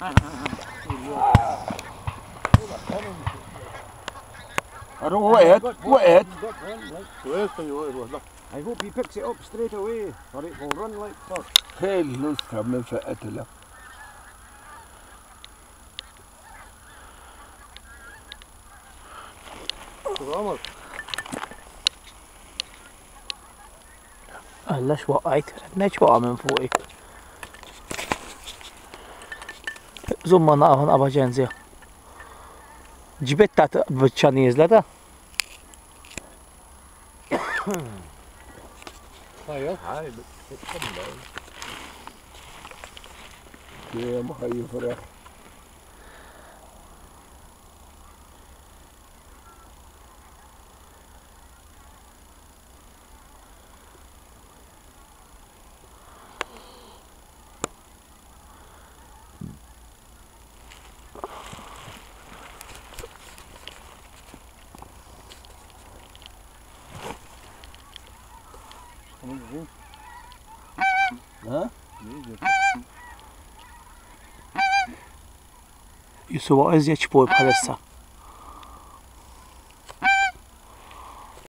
I don't want it. What it? I hope he picks it up straight away, or it will run like fuck. Hey, look, I'm in for Italy. Vamos. Unless what I could admit what I'm in 40. Zumma na ahon abajenzi. Jibetta bıçanı izledi. Hayır. Hayır. Hayır. Hayır. Hayır. Tamam bu. Ha? Yusuf Aziz ya çipoy.